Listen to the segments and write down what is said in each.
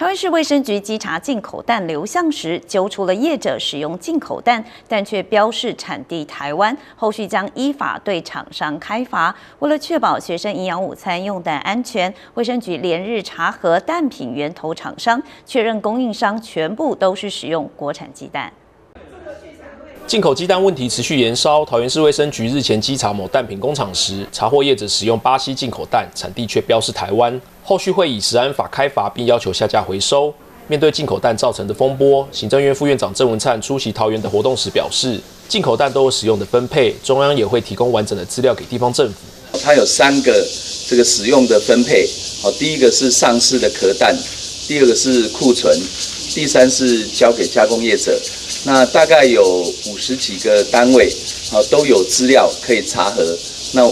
台湾市卫生局稽查进口蛋流向时，揪出了业者使用进口蛋，但却标示产地台湾，后续将依法对厂商开罚。为了确保学生营养午餐用蛋安全，卫生局连日查核蛋品源头厂商，确认供应商全部都是使用国产鸡蛋。进口鸡蛋问题持续延烧，桃园市卫生局日前稽查某蛋品工厂时，查获业者使用巴西进口蛋，产地却标示台湾。后续会以食安法开罚，并要求下架回收。面对进口蛋造成的风波，行政院副院长郑文灿出席桃园的活动时表示，进口蛋都有使用的分配，中央也会提供完整的资料给地方政府。它有三个这个使用的分配，好，第一个是上市的壳蛋，第二个是库存，第三是交给加工业者。那大概有五十几个单位，好都有资料可以查核。那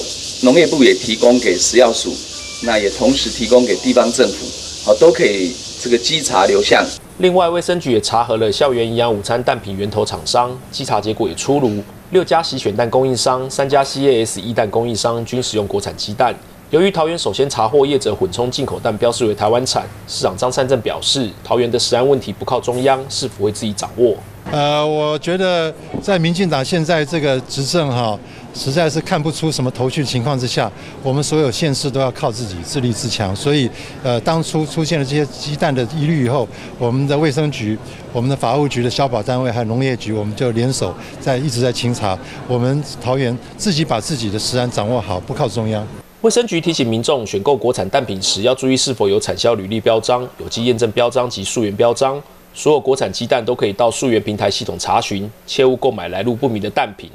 农业部也提供给食药署，那也同时提供给地方政府，好都可以这个稽查流向。另外，卫生局也查核了校园营养午餐蛋品源头厂商，稽查结果也出炉，六家洗选蛋供应商、三家 CAS 一蛋供应商均使用国产鸡蛋。由于桃园首先查获业者混充进口蛋，标示为台湾产，市长张善政表示，桃园的食安问题不靠中央，是否会自己掌握？呃，我觉得在民进党现在这个执政哈，实在是看不出什么头绪情况之下，我们所有县市都要靠自己自立自强。所以，呃，当初出现了这些鸡蛋的疑虑以后，我们的卫生局、我们的法务局的消保单位还有农业局，我们就联手在一直在清查。我们桃园自己把自己的食安掌握好，不靠中央。卫生局提醒民众，选购国产蛋品时要注意是否有产销履历标章、有机验证标章及溯源标章。所有国产鸡蛋都可以到溯源平台系统查询，切勿购买来路不明的蛋品。